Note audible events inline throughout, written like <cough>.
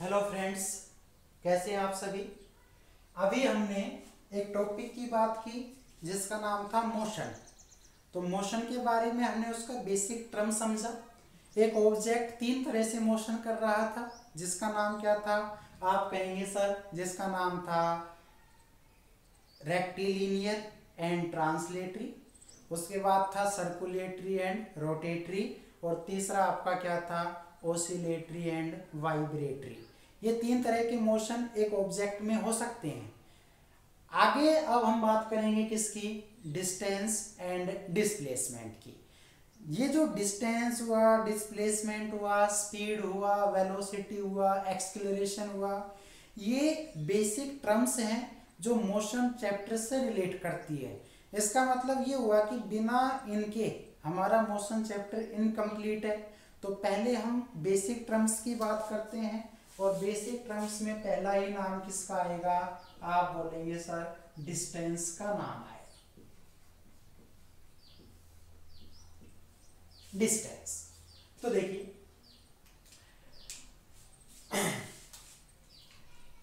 Hello friends, कैसे हैं आप सभी? अभी हमने एक टॉपिक की बात की, जिसका नाम था मोशन। तो मोशन के बारे में हमने उसका बेसिक टर्म समझा। एक ऑब्जेक्ट तीन तरह से मोशन कर रहा था, जिसका नाम क्या था? आप कहेंगे, सर, जिसका नाम था रेक्टिलीनियर एंड ट्रांसलेटरी उसके बाद था सर्कुलेटरी एंड रोटेटरी और तीसरा आपका क्या था? ओसिलेटरी एंड वाइब्रेटरी ये तीन तरह के मोशन एक ऑब्जेक्ट में हो सकते हैं। आगे अब हम बात करेंगे किसकी? डिस्टेंस एंड डिस्प्लेसमेंट की। ये जो डिस्टेंस हुआ डिस्प्लेसमेंट हुआ स्पीड हुआ वेलोसिटी हुआ एक्सक्लेरेशन हुआ, ये बेसिक टर्म्स हैं जो मोशन चैप्टर से रिलेट करती है। इसका मतलब ये हुआ कि बिना इनके हमारा मोशन चैप्टर इनकम्प्लीट है। तो पहले हम बेसिक टर्म्स की बात करते हैं। और बेसिक टर्म्स में पहला ही नाम किसका आएगा? आप बोलेंगे सर डिस्टेंस का नाम आएगा। डिस्टेंस तो देखिए, <clears throat>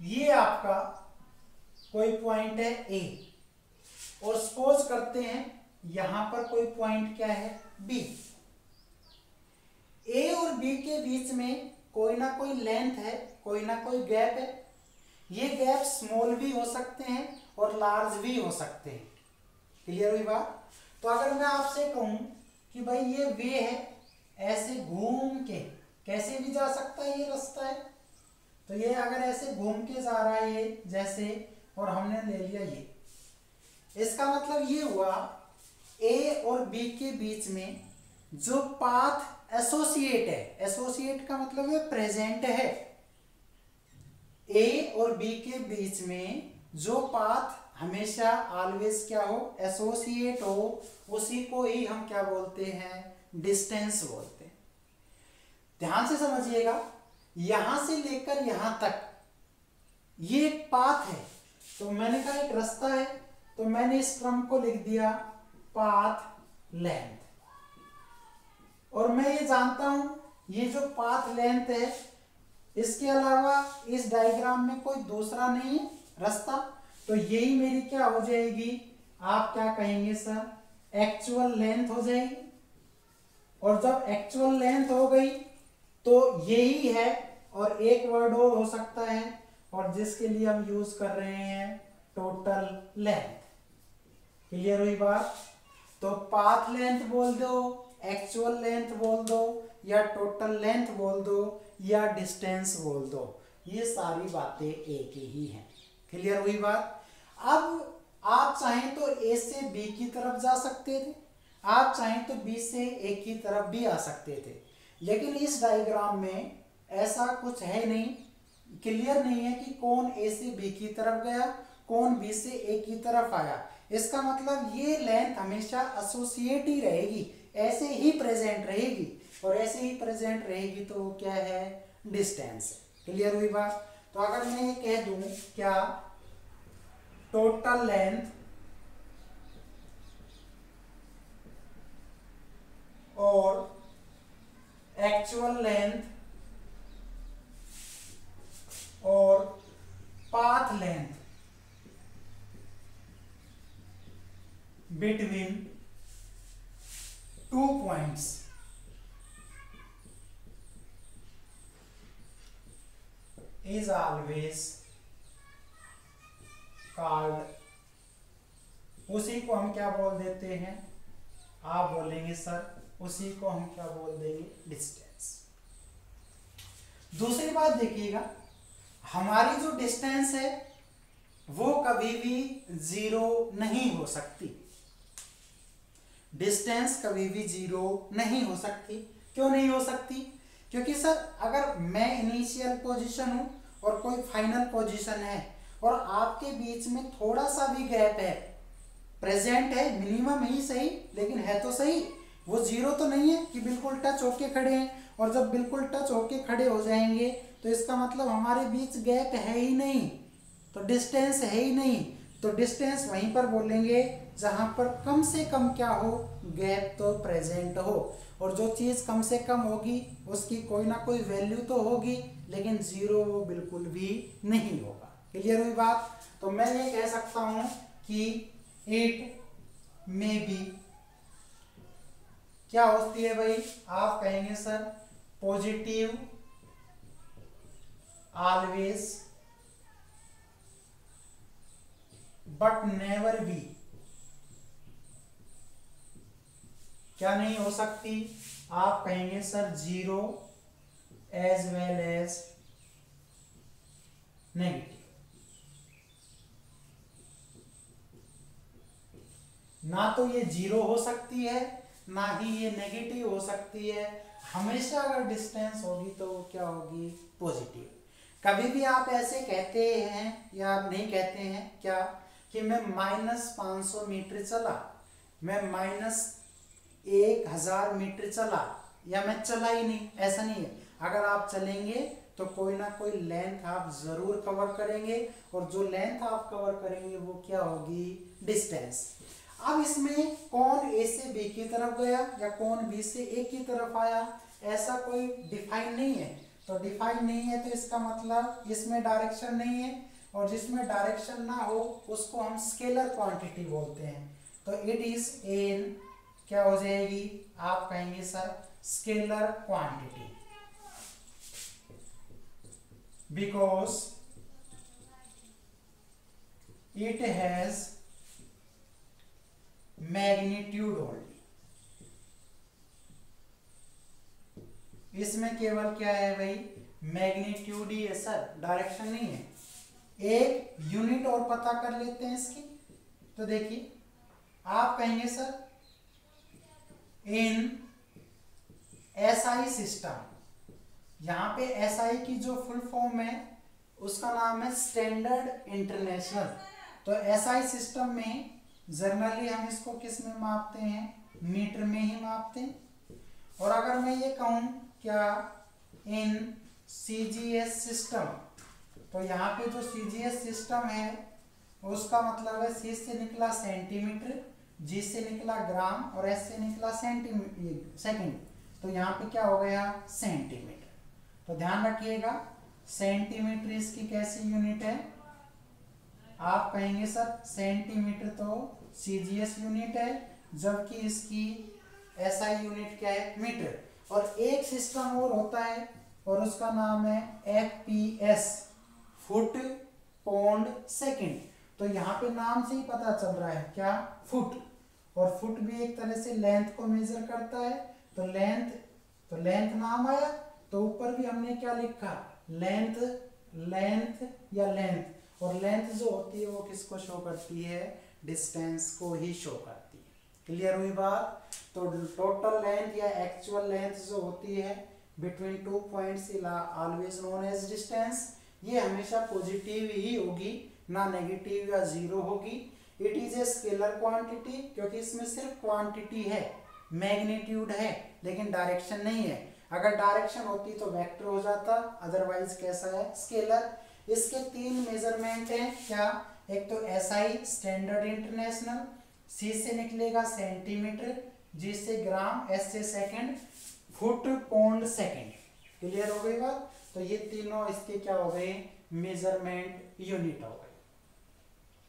ये आपका कोई पॉइंट है ए और सपोज़ करते हैं, यहाँ पर कोई पॉइंट क्या है? बी ए और बी के बीच में कोई ना कोई लेंथ है, कोई ना कोई गैप है। ये गैप स्मॉल भी हो सकते हैं और लार्ज भी हो सकते हैं। क्लियर हुई बात? तो अगर मैं आपसे कहूँ कि भाई ये वे है, ऐसे घूम के कैसे भी जा सकता है ये रास्ता है? तो ये अगर ऐसे घूम के जा रहा है ये, जैसे, और हमने ले लिया ये। इसका मतलब ये हुआ ए और बी के बीच में जो पाथ एसोसिएट है एसोसिएट का मतलब है प्रेजेंट है। ए और बी के बीच में जो पाथ हमेशा ऑलवेज क्या हो एसोसिएट हो, उसी को ही हम क्या बोलते हैं डिस्टेंस बोलते हैं। ध्यान से समझिएगा, यहाँ से लेकर यहाँ तक, ये एक पाथ है। तो मैंने कहा एक रास्ता है तो मैंने इस क्रम को लिख दिया पाथ लेंथ और मैं ये जानता हूँ, ये जो पाथ लेंथ है, इसके अलावा इस डायग्राम में कोई दूसरा नहीं रास्ता। तो यही मेरी क्या हो जाएगी? आप क्या कहेंगे सर एक्चुअल लेंथ हो जाएगी। और जब एक्चुअल लेंथ हो गई तो यही है और एक वर्ड और हो सकता है, और जिसके लिए हम यूज़ कर रहे हैं टोटल लेंथ क्लियर हुई बात? तो पाथ लेंथ बोल दो। एक्चुअल लेंथ बोल दो, या टोटल लेंथ बोल दो, या डिस्टेंस बोल दो, ये सारी बातें एक ही हैं। क्लियर हुई बात? अब आप चाहें तो ए से बी की तरफ़ जा सकते थे, आप चाहें तो बी से ए की तरफ़ भी आ सकते थे। लेकिन इस डायग्राम में ऐसा कुछ है नहीं क्लियर नहीं है कि कौन ए से बी की तरफ़ गया, कौन बी से ए की तरफ़ आया। इसका मतलब ये लेंथ हमेशा एसोसिएट ही रहेगी, ऐसे प्रेजेंट रहेगी। और ऐसे ही प्रेजेंट रहेगी तो क्या है? डिस्टेंस क्लियर हुई बात? तो अगर मैं ये कह दूँ, क्या टोटल लेंथ और एक्चुअल लेंथ और path length between two points. Is always called उसी को हम क्या बोल देते हैं? आप बोलेंगे, सर, उसी को हम क्या बोल देंगे? डिस्टेंस दूसरी बात देखिएगा, हमारी जो डिस्टेंस है, वो कभी भी ज़ीरो नहीं हो सकती। डिस्टेंस कभी भी ज़ीरो नहीं हो सकती। क्यों नहीं हो सकती? क्योंकि सर, अगर मैं इनिशियल पोजीशन हूँ और कोई फाइनल पोजीशन है। और आपके बीच में थोड़ा सा भी गैप है। प्रेजेंट है मिनिमम ही सही, लेकिन है तो सही। वो ज़ीरो तो नहीं है कि बिल्कुल टच होके खड़े हैं, और जब बिल्कुल टच होके खड़े हो जाएँगे तो इसका मतलब हमारे बीच गैप है ही नहीं। तो डिस्टेंस है ही नहीं। तो डिस्टेंस वहीं पर बोलेंगे, जहाँ पर कम से कम क्या हो गैप तो प्रेजेंट हो। और जो चीज़ कम से कम होगी, उसकी कोई ना कोई वैल्यू तो होगी। लेकिन ज़ीरो वो बिल्कुल भी नहीं होगा। क्लियर हुई बात? तो मैं ये कह सकता हूँ कि इट में बी क्या होती है भाई? आप कहेंगे sir positive always but never be क्या नहीं हो सकती? आप कहेंगे sir zero as well as negative ना तो ये ज़ीरो हो सकती है, ना ही ये नेगेटिव हो सकती है। हमेशा अगर डिस्टेंस होगी तो क्या होगी? पॉजिटिव कभी भी आप ऐसे कहते हैं या आप नहीं कहते हैं क्या कि मैं माइनस पाँच सौ मीटर चला, मैं माइनस एक हज़ार मीटर चला, या मैं चला ही नहीं, ऐसा नहीं है। अगर आप चलेंगे तो कोई ना कोई लेंथ आप ज़रूर कवर करेंगे और जो लेंथ आप कवर करेंगे, वो क्या होगी? डिस्टेंस अब इसमें कौन ए से बी की तरफ़ गया या कौन बी से ए की तरफ़ आया? ऐसा कोई डिफाइन नहीं है। तो डिफाइन नहीं है तो इसका मतलब इसमें डायरेक्शन नहीं है और जिसमें डायरेक्शन ना हो, उसको हम स्केलर क्वांटिटी बोलते हैं। तो इट इज़ एन क्या हो जाएगी? आप कहेंगे sir scalar quantity because it has magnitude only इसमें केवल क्या है भाई? मैग्नीट्यूड ही है सर डायरेक्शन नहीं है. एक यूनिट और पता कर लेते हैं इसकी. तो देखिए, आप कहेंगे सर इन एसआई सिस्टम यहाँ पे एसआई की जो फुल फॉर्म है, उसका नाम है स्टैंडर्ड इंटरनेशनल तो एसआई सिस्टम में जनरली हम इसको किसमें मापते हैं? मीटर में ही मापते हैं। और अगर मैं ये कहूँ, क्या इन सीजीएस सिस्टम तो यहाँ पे जो सीजीएस सिस्टम है, उसका मतलब है सी से निकला सेंटीमीटर जी से निकला ग्राम और एस से निकला सेंटीमीटर सेकंड तो यहाँ पे क्या हो गया? सेंटीमीटर तो ध्यान रखिएगा सेंटीमीटर इसकी कैसी यूनिट है? आप कहेंगे, सर सेंटीमीटर तो सीजीएस यूनिट है, जबकि इसकी एसआई यूनिट क्या है? मीटर। और एक सिस्टम और होता है, और उसका नाम है F P S foot pound second तो यहाँ पे नाम से ही पता चल रहा है क्या? फुट और फुट भी एक तरह से लेंथ को मेजर करता है। तो लेंथ तो लेंथ नाम आया तो ऊपर भी हमने क्या लिखा? लेंथ लेंथ या लेंथ और लेंथ जो होती है वो किसको शो करती है? डिस्टेंस को ही शो करती है। क्लियर हुई बात? तो टोटल लेंथ या एक्चुअल लेंथ जो होती है between two points always known as distance ये हमेशा पॉजिटिव ही होगी, ना नेगेटिव या ज़ीरो होगी। It is a scalar quantity क्योंकि इसमें सिर्फ़ क्वांटिटी है मैग्नीट्यूड है, लेकिन डायरेक्शन नहीं है। अगर डायरेक्शन होती तो वेक्टर हो जाता अदरवाइज़ कैसा है? स्केलर इसके तीन मेज़रमेंट हैं, क्या? एक तो S I standard international C से निकलेगा सेंटीमीटर जी से ग्राम एस से second foot pound second clear हो गई बात? तो ये तीनों इसके क्या हो गए? मेज़रमेंट यूनिट हो गए.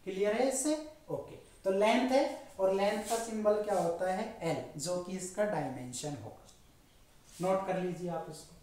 क्लियर है इससे? ओके तो लेंथ है, और लेंथ का सिंबल क्या होता है? एल जो कि इसका डायमेंशन होगा. नोट कर लीजिए आप इसको।